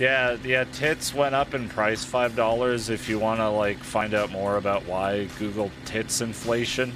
Yeah, yeah, tits went up in price five dollars if you want to like find out more about why Google tits inflation.